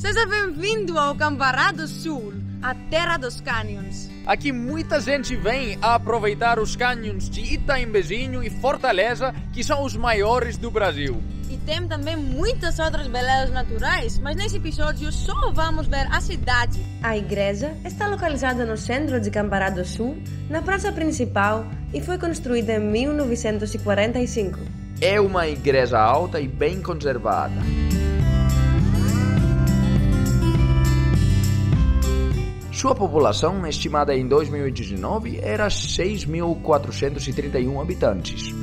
Seja bem-vindo ao Cambará do Sul, a terra dos canyons. Aqui muita gente vem a aproveitar os canyons de Itaimbezinho e Fortaleza, que são os maiores do Brasil. E tem também muitas outras belezas naturais, mas nesse episódio só vamos ver a cidade. A igreja está localizada no centro de Cambará do Sul, na praça principal, e foi construída em 1945. É uma igreja alta e bem conservada. Sua população, estimada em 2019, era 6.431 habitantes.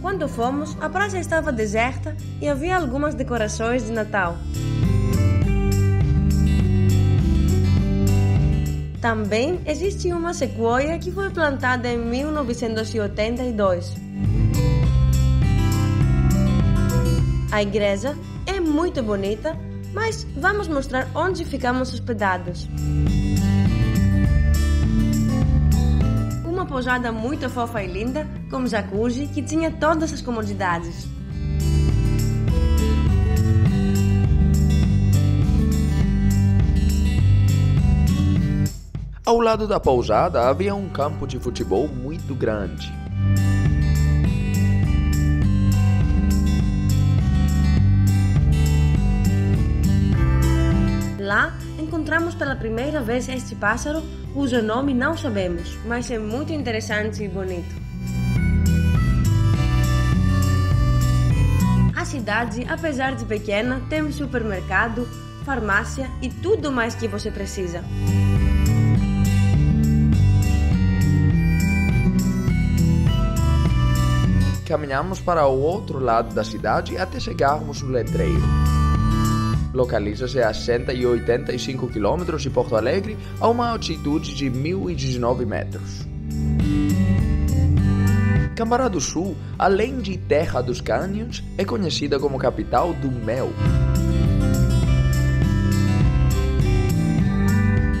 Quando fomos, a praça estava deserta e havia algumas decorações de Natal. Também existe uma sequoia que foi plantada em 1982. A igreja é muito bonita mas vamos mostrar onde ficamos hospedados. Uma pousada muito fofa e linda, com jacuzzi que tinha todas as comodidades. Ao lado da pousada havia um campo de futebol muito grande. Lá encontramos pela primeira vez este pássaro, cujo nome não sabemos, mas é muito interessante e bonito. A cidade, apesar de pequena, tem supermercado, farmácia e tudo mais que você precisa. Caminhamos para o outro lado da cidade até chegarmos no letreiro localiza-se a 185 km de Porto Alegre, a uma altitude de 1.019 metros. Cambará do Sul, além de terra dos cânions, é conhecida como capital do mel.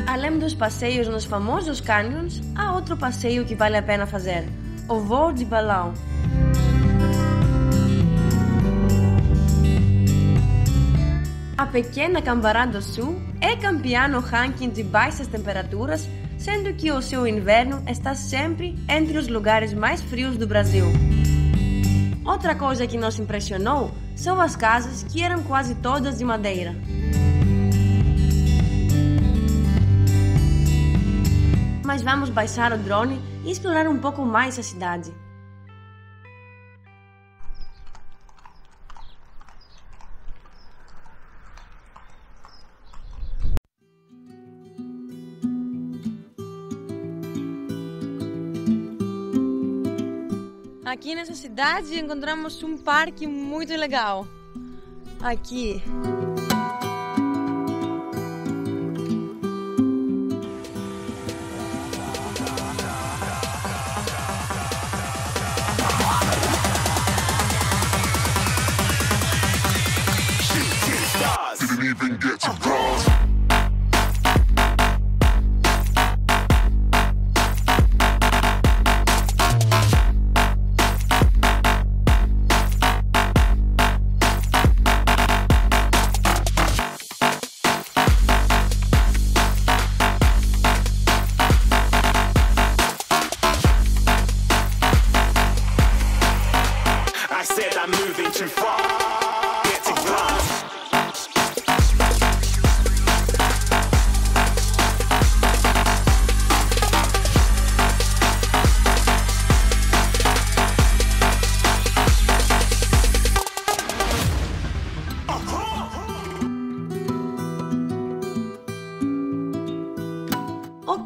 Além dos passeios nos famosos cânions, há outro passeio que vale a pena fazer: o voo de balão. A pequena Cambará do Sul é campeã no ranking de baixas temperaturas, sendo que o seu inverno está sempre entre os lugares mais frios do Brasil. Outra coisa que nos impressionou são as casas que eram quase todas de madeira. Mas vamos baixar o drone e explorar um pouco mais a cidade. Aqui nessa cidade encontramos um parque muito legal. Aqui.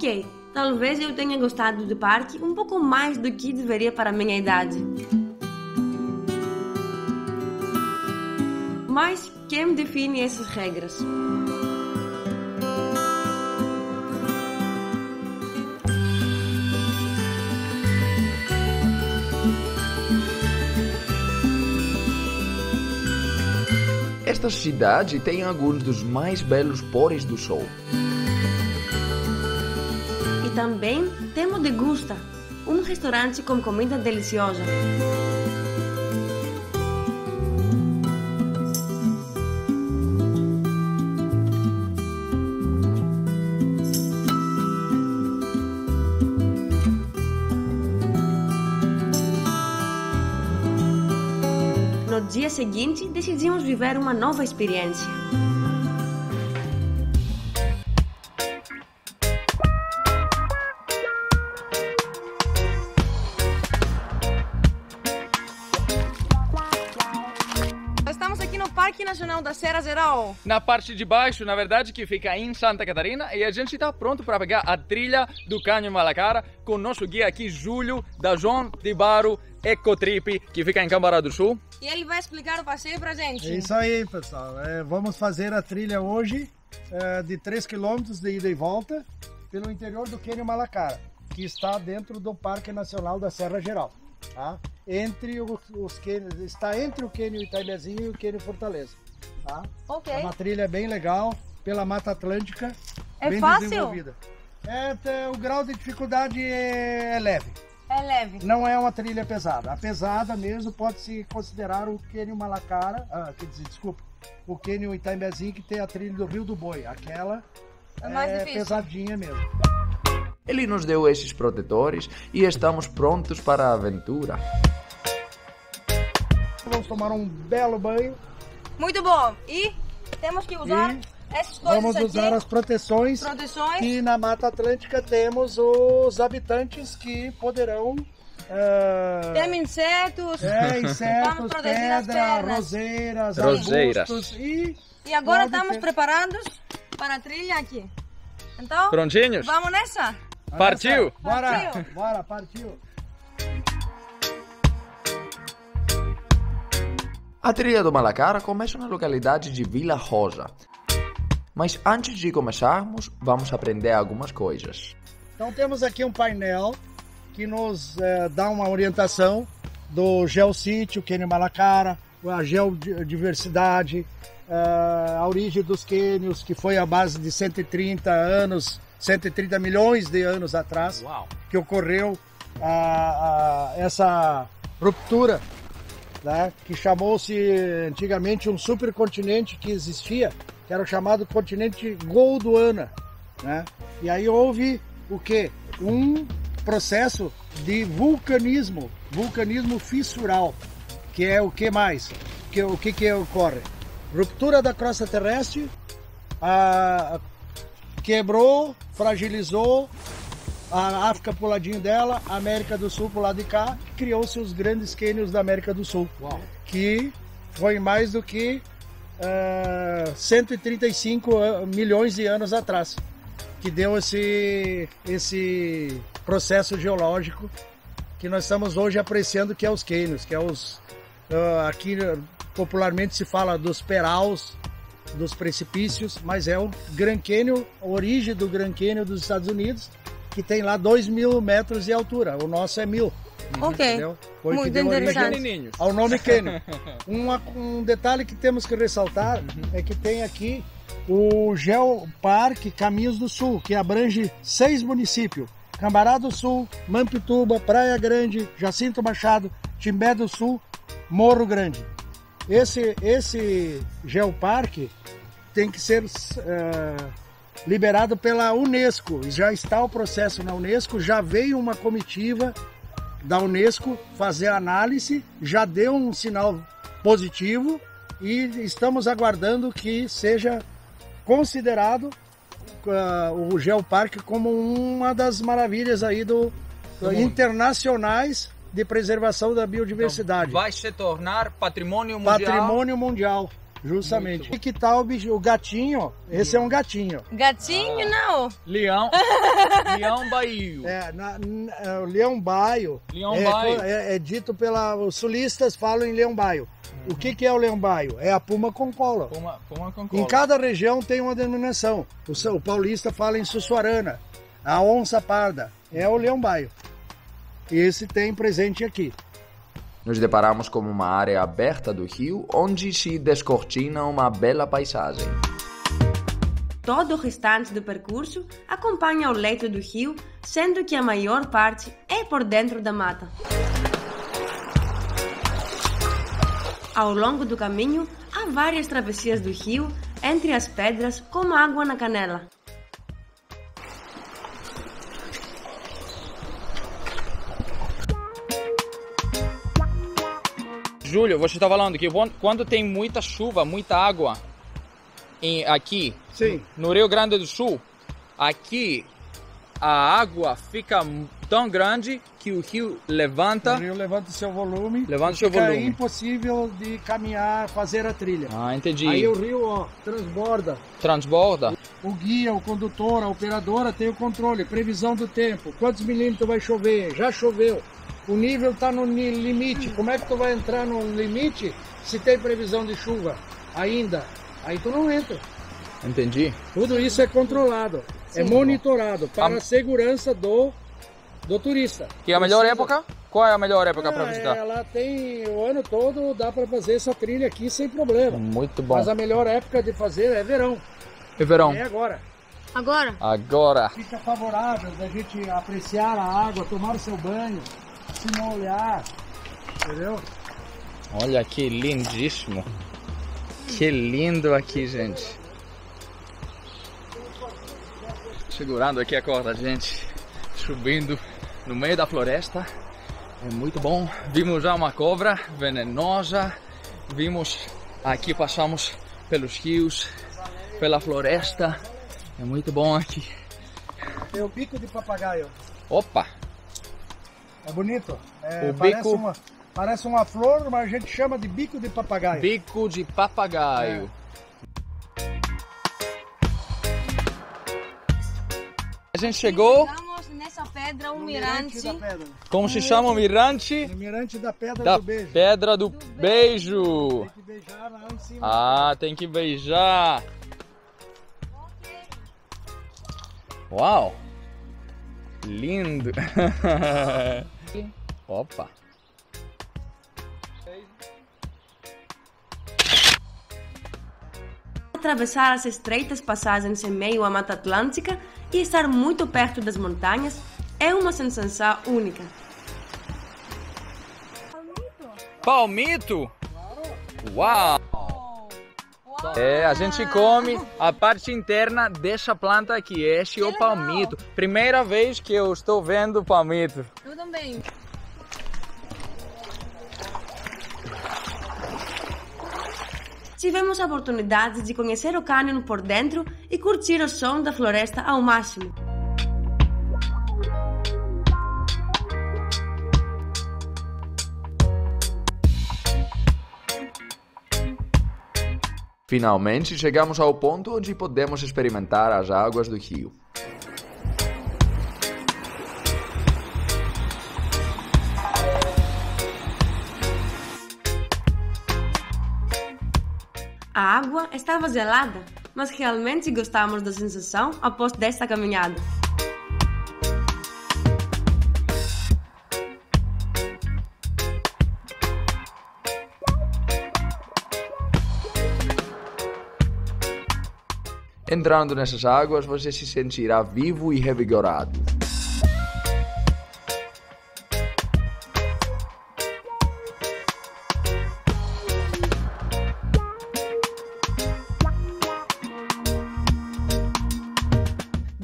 Ok, talvez eu tenha gostado do parque um pouco mais do que deveria para a minha idade. Mas quem define essas regras? Esta cidade tem alguns dos mais belos pôres do sol. Também temos Degusta, um restaurante com comida deliciosa. No dia seguinte, decidimos viver uma nova experiência. Nacional da Serra Geral. Na parte de baixo, na verdade, que fica em Santa Catarina, e a gente está pronto para pegar a trilha do Canyon Malacara com o nosso guia aqui, Júlio, da João de Baro Ecotrip, que fica em Cambará do Sul. E ele vai explicar o passeio pra gente. É isso aí, pessoal. É, vamos fazer a trilha hoje é, de 3 km de ida e volta pelo interior do Quênio Malacara, que está dentro do Parque Nacional da Serra Geral. Tá? Entre os, os está entre o Quênio Itaibezinho e o Quênio Fortaleza. Tá? Ok. É uma trilha bem legal pela Mata Atlântica, É bem fácil? desenvolvida. É, o grau de dificuldade é, é leve. É leve. Não é uma trilha pesada. A pesada mesmo pode-se considerar o Quênio Malacara, ah, quer dizer, desculpa, o Quênio Itambezinho que tem a trilha do Rio do Boi. Aquela É mais é difícil. pesadinha mesmo. Ele nos deu esses protetores e estamos prontos para a aventura. Vamos tomar um belo banho Muito bom. E temos que usar E essas coisas vamos aqui. usar as proteções Proteções. que na Mata Atlântica temos os habitantes que poderão ah, Tem insetos. é, Vamos insetos, proteger as pedra, roseiras, Roseiras. arbustos e E agora estamos ter. preparados para a trilha aqui. Então, Prontinhos? vamos nessa? Partiu? Bora, Partiu. bora, partiu. A trilha do Malacara começa na localidade de Vila Rosa. Mas antes de começarmos, vamos aprender algumas coisas. Então temos aqui um painel que nos eh, dá uma orientação do geossítio, Quênio Malacara, a geodiversidade, eh, a origem dos quênios, que foi a base de 130 anos, 130 milhões de anos atrás, Uau! que ocorreu a- a- essa ruptura, né, que chamou-se antigamente um supercontinente que existia, que era o chamado continente Gondwana, né? E aí houve o que? Um processo de vulcanismo, vulcanismo fissural, que é o que mais? Que, o que que ocorre? Ruptura da crosta terrestre, a- quebrou, fragilizou a África pro ladinho dela, a América do Sul pro lado de cá, criou-se os grandes cânions da América do Sul, que foi mais do que ah, 135 a- milhões de anos atrás, que deu esse, esse processo geológico que nós estamos hoje apreciando, que é os cânions, que é os ah, aqui popularmente se fala dos peraus, dos precipícios, mas é o Grand Canyon, a origem do Grand Canyon dos Estados Unidos, que tem lá 2 mil metros de altura. O nosso é mil. Ok. Entendeu? Foi Muito interessante. Ao nome Canyon. Uma- um detalhe que temos que ressaltar é que tem aqui o Geoparque Caminhos do Sul, que abrange seis municípios. Cambará do Sul, Mampituba, Praia Grande, Jacinto Machado, Timbé do Sul, Morro Grande. Esse, esse geoparque tem que ser eh, liberado pela Unesco. Já está o processo na Unesco, já veio uma comitiva da Unesco fazer a análise, já deu um sinal positivo e estamos aguardando que seja considerado ah, o Geoparque como uma das maravilhas aí do, internacionais de preservação da biodiversidade. Vai se tornar patrimônio mundial. Patrimônio mundial, justamente. E que tal o, bicho- o gatinho? Esse é um gatinho. Gatinho, não. Leão. Leão Bahia. É, na, n- é, o leão baio. Leão é, baio. É, é dito pela. Os sulistas falam em leão baio. O que, que é o leão baio? É a puma com cola. Puma, puma com Em cola. cada região tem uma denominação. O, seu- o paulista fala em sussuarana. A onça parda é o leão baio. Esse tem presente aqui. Nos deparamos com uma área aberta do rio onde se descortina uma bela paisagem. Todo o restante do percurso acompanha o leito do rio, sendo que a maior parte é por dentro da mata. Ao longo do caminho, há várias travessias do rio, entre as pedras, como água na canela. Júlio, você está falando que quan- quando tem muita chuva, muita água em, aqui Sim. no Rio Grande do Sul, aqui a água fica tão grande que o rio levanta. O rio levanta o seu volume. Levanta o seu volume. impossível de caminhar, fazer a trilha. Ah, entendi. Aí o rio, ó, transborda. Transborda. O guia, o condutor, a operadora tem o controle, previsão do tempo, quantos milímetros vai chover, já choveu. O nível está no limite. Como é que tu vai entrar no limite se tem previsão de chuva ainda? Aí tu não entra. Entendi. Tudo isso é controlado, é monitorado para A- a segurança do, do turista. E a melhor Precisa- época? Qual é a melhor época para Ah, visitar? Ela tem o ano todo, dá para fazer essa trilha aqui sem problema. Muito bom. Mas a melhor época de fazer é verão, E verão? é agora. Agora? Agora. Fica favorável da gente apreciar a água, tomar o seu banho, se molhar, entendeu? Olha que lindíssimo. Que lindo aqui, gente. Segurando aqui a corda, gente. Subindo no meio da floresta. É muito bom. Vimos já uma cobra venenosa. Vimos aqui, passamos pelos rios, pela floresta. É muito bom aqui. Tem o bico de papagaio. Opa! É bonito. É, O parece, bico- uma, parece uma flor, mas a gente chama de bico de papagaio. Bico de papagaio. A gente chegou. Chegamos nessa pedra, um No mirante. da pedra. Como se chama o mirante? No mirante da pedra Da do beijo. Pedra do Beijo. Tem que beijar lá em cima. Ah, tem que beijar. Uau! Lindo! Opa! Atravessar as estreitas passagens em meio à Mata Atlântica e estar muito perto das montanhas é uma sensação única. Palmito? Uau! É, a gente come a parte interna dessa planta aqui, este é o palmito. Primeira vez que eu estou vendo palmito. Eu também. Tivemos a oportunidade de conhecer o cânion por dentro e curtir o som da floresta ao máximo. Finalmente chegamos ao ponto onde podemos experimentar as águas do rio. A água estava gelada, mas realmente gostamos da sensação após desta caminhada. Entrando nessas águas, você se sentirá vivo e revigorado.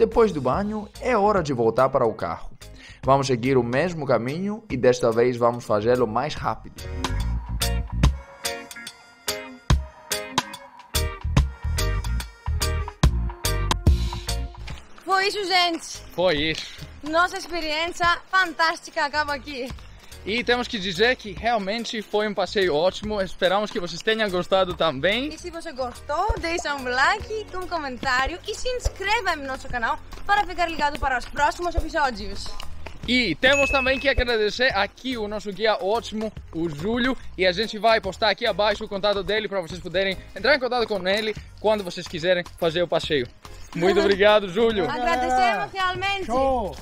Depois do banho, é hora de voltar para o carro. Vamos seguir o mesmo caminho e desta vez vamos fazê-lo mais rápido. Foi isso, gente. Foi isso. Nossa experiência fantástica acaba aqui. E temos que dizer que realmente foi um passeio ótimo. Esperamos que vocês tenham gostado também. E se você gostou, deixa um like, um comentário e se inscreva no nosso canal para ficar ligado para os próximos episódios. E temos também que agradecer aqui o nosso guia ótimo, o Júlio, e a gente vai postar aqui abaixo o contato dele para vocês poderem entrar em contato com ele quando vocês quiserem fazer o passeio. Muito obrigado, Júlio. Agradecemos realmente. Show!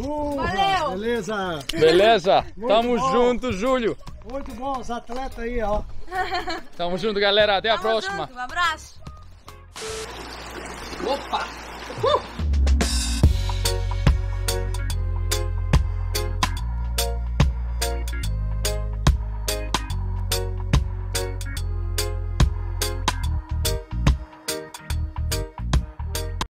Uh, Valeu. Beleza! Beleza? Muito Tamo bom. junto, Júlio. Muito bom, os atletas aí, ó. Tamo junto, galera. Até a Tamo próxima. junto, Um abraço. Opa!